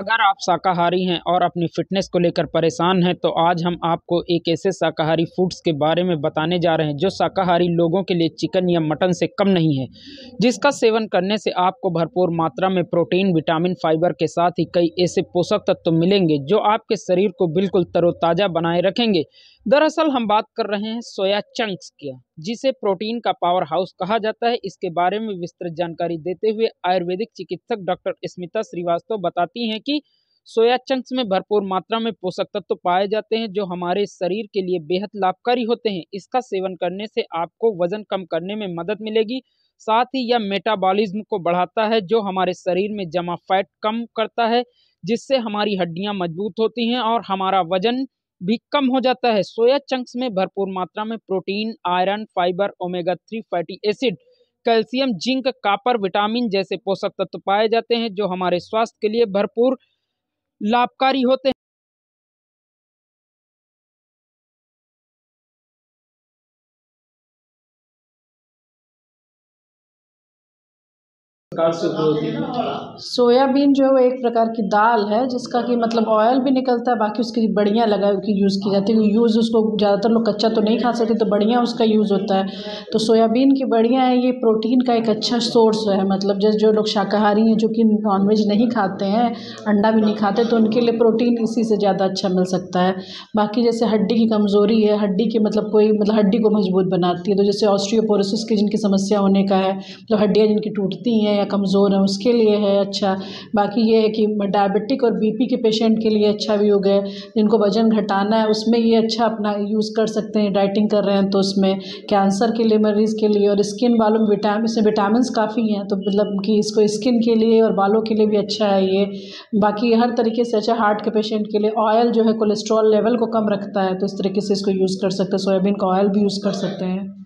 अगर आप शाकाहारी हैं और अपनी फ़िटनेस को लेकर परेशान हैं तो आज हम आपको एक ऐसे शाकाहारी फूड्स के बारे में बताने जा रहे हैं, जो शाकाहारी लोगों के लिए चिकन या मटन से कम नहीं है। जिसका सेवन करने से आपको भरपूर मात्रा में प्रोटीन विटामिन फाइबर के साथ ही कई ऐसे पोषक तत्व तो मिलेंगे, जो आपके शरीर को बिल्कुल तरोताज़ा बनाए रखेंगे। दरअसल हम बात कर रहे हैं सोया चंक्स की। जिसे प्रोटीन का पावर हाउस कहा जाता है, इसके बारे में विस्तृत जानकारी देते हुए आयुर्वेदिक चिकित्सक डॉक्टर स्मिता श्रीवास्तव बताती हैं कि सोया चंक्स में भरपूर मात्रा में पोषक तत्व तो पाए जाते हैं जो हमारे शरीर के लिए बेहद लाभकारी होते हैं। इसका सेवन करने से आपको वज़न कम करने में मदद मिलेगी, साथ ही यह मेटाबॉलिज्म को बढ़ाता है, जो हमारे शरीर में जमा फैट कम करता है, जिससे हमारी हड्डियाँ मज़बूत होती हैं और हमारा वज़न भी कम हो जाता है। सोया चंक्स में भरपूर मात्रा में protein, iron, fibre, omega three fatty acid, calcium, zinc, copper, vitamin जैसे पोषक तत्व पाए जाते हैं जो हमारे स्वास्थ्य के लिए भरपूर लाभकारी होते हैं। प्रकार से होती है सोयाबीन जो है एक प्रकार की दाल है जिसका कि मतलब ऑयल भी निकलता है बाकी उसकी बढ़िया लगा की यूज़ की जाती है। यूज़ उसको ज़्यादातर लोग कच्चा तो नहीं खा सकते तो बढ़िया उसका यूज़ होता है। तो सोयाबीन की बढ़िया है ये प्रोटीन का एक अच्छा सोर्स है। मतलब जैसे जो लोग शाकाहारी हैं जो कि नॉनवेज नहीं खाते हैं अंडा भी नहीं खाते तो उनके लिए प्रोटीन इसी से ज़्यादा अच्छा मिल सकता है। बाकी जैसे हड्डी की कमज़ोरी है हड्डी की मतलब कोई मतलब हड्डी को मज़बूत बनाती है तो जैसे ऑस्ट्रियोपोरोसिस की जिनकी समस्या होने का है मतलब हड्डियाँ जिनकी टूटती हैं या कमज़ोर हैं, उसके लिए है अच्छा। बाकी ये है कि डायबिटिक और बीपी के पेशेंट के लिए अच्छा भी हो गया जिनको वज़न घटाना है, उसमें ये अच्छा अपना यूज़ कर सकते हैं डाइटिंग कर रहे हैं तो उसमें। कैंसर के लिए, मरीज़ के लिए और स्किन वालों में विटामिन इसमें विटामिन काफ़ी हैं तो मतलब कि इसको स्किन के लिए और बालों के लिए भी अच्छा है ये। बाकी हर तरीके से अच्छा हार्ट के पेशेंट के लिए ऑयल जो है कोलेस्ट्रॉल लेवल को कम रखता है तो इस तरीके से इसको यूज़ कर सकते हैं, सोयाबीन का ऑयल भी यूज़ कर सकते हैं।